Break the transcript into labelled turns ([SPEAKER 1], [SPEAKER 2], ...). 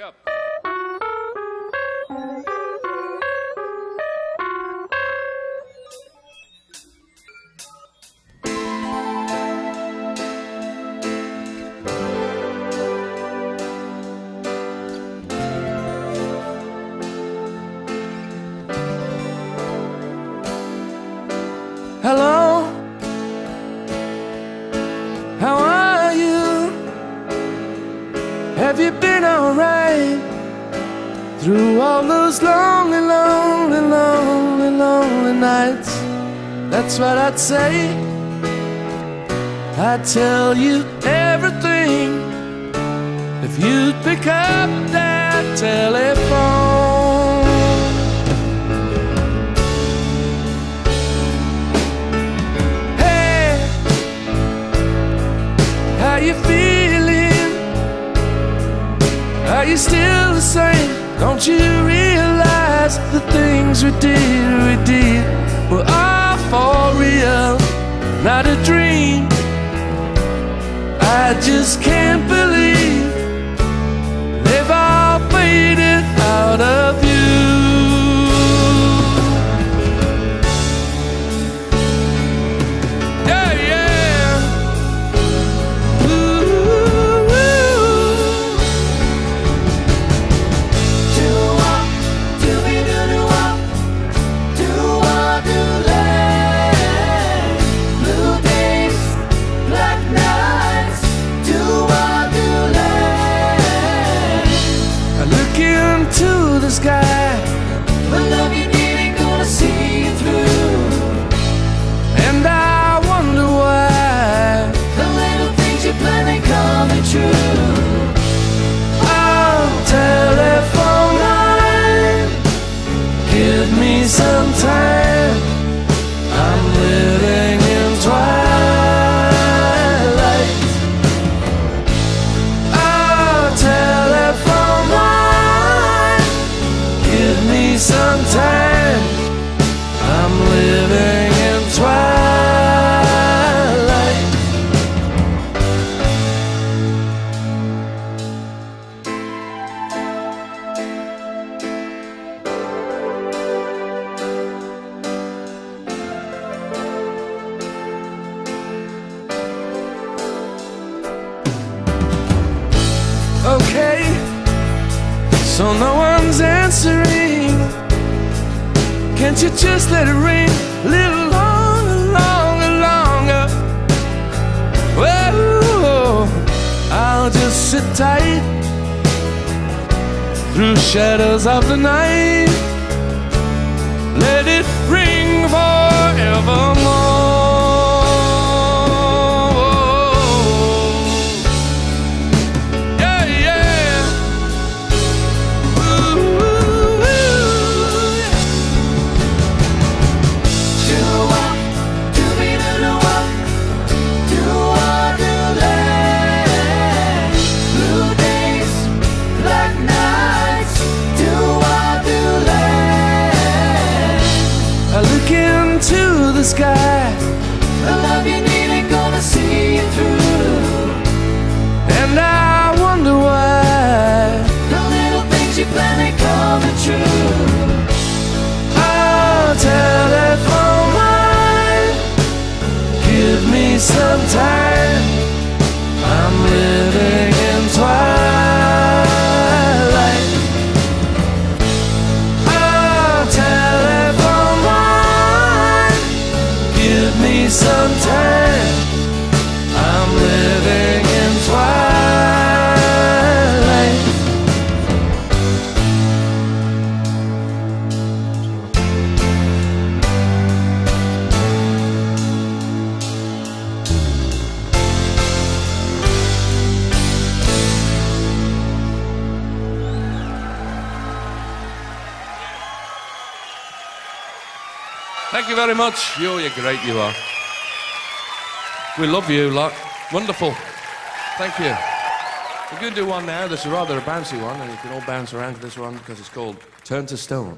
[SPEAKER 1] Up.
[SPEAKER 2] Through all those lonely, lonely, lonely, lonely nights? That's what I'd say. I'd tell you everything if you'd pick up that telephone. Hey, how you feeling? Are you still the same? Don't you realize the things we did, we did were all for real, not a dream? I just can't the sky so no one's answering. Can't you just let it ring a little longer, longer, longer? Well, I'll just sit tight through shadows of the night. Let it ring forevermore. Sky Thank you very much. Yo, you're great, you are. We love you lot. Wonderful. Thank you. We're going to do one now that's rather a bouncy one, and you can all bounce around to this one because it's called Turn to Stone.